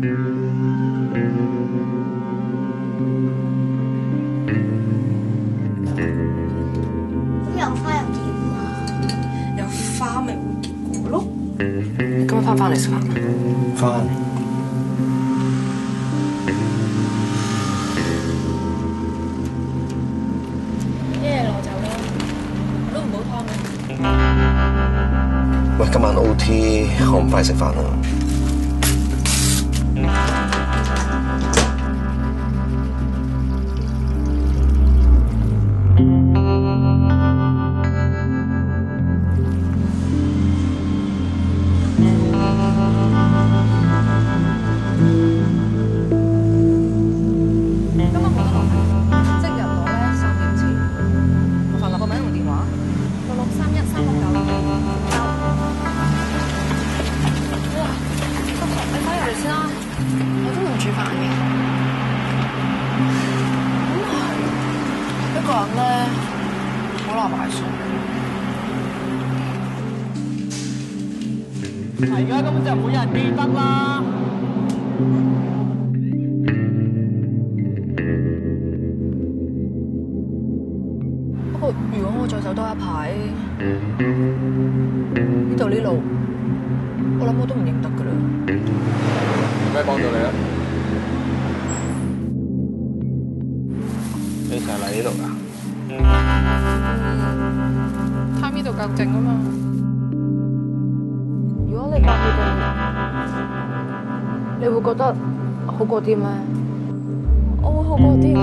有花有花，咪会结果咯？今晚翻唔嚟食饭？翻。一日落酒啦，我都唔煲汤嘅。喂，今晚 OT，我唔快食饭啊。今叔，你快啲入嚟先啦，我都唔煮飯嘅。一個人咧，好難埋數。而家根本就冇人記得啦。不過如果我再走多一排，呢度呢路，我諗我都唔認得。咩幫到你啊？你成日嚟呢度㗎？貪呢度夠靜啊嘛。如果你教佢哋，你會覺得好過啲咩？我會好過啲㗎。